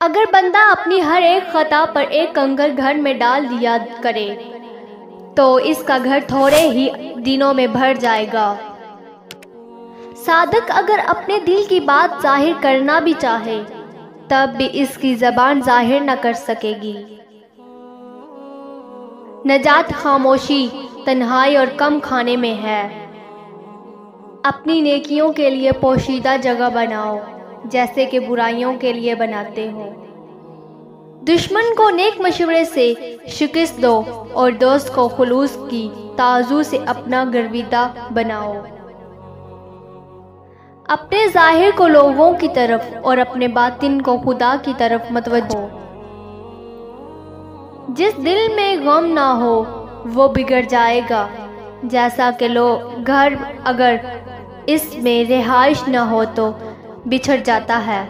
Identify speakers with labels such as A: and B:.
A: अगर बंदा अपनी हर एक खता पर एक कंकर घर में डाल दिया करे तो इसका घर थोड़े ही दिनों में भर जाएगा। साधक अगर अपने दिल की बात ज़ाहिर करना भी चाहे, तब भी इसकी जबान ज़ाहिर न कर सकेगी। नजात खामोशी तन्हाई और कम खाने में है। अपनी नेकियों के लिए पोशीदा जगह बनाओ। जैसे कि बुराइयों के लिए बनाते हो। दुश्मन को नेक मशवरे से शिकस्त दो और दोस्त को खुलूस की ताजू से अपना गर्विदा बनाओ। अपने ज़ाहिर को लोगों की तरफ़ और अपने बातिन को खुदा की तरफ़ मतवजो जिस दिल में गम ना हो, वो बिगड़ जाएगा। जैसा कि लोग घर अगर इसमें रिहाइश न हो तो बिछड़ जाता है।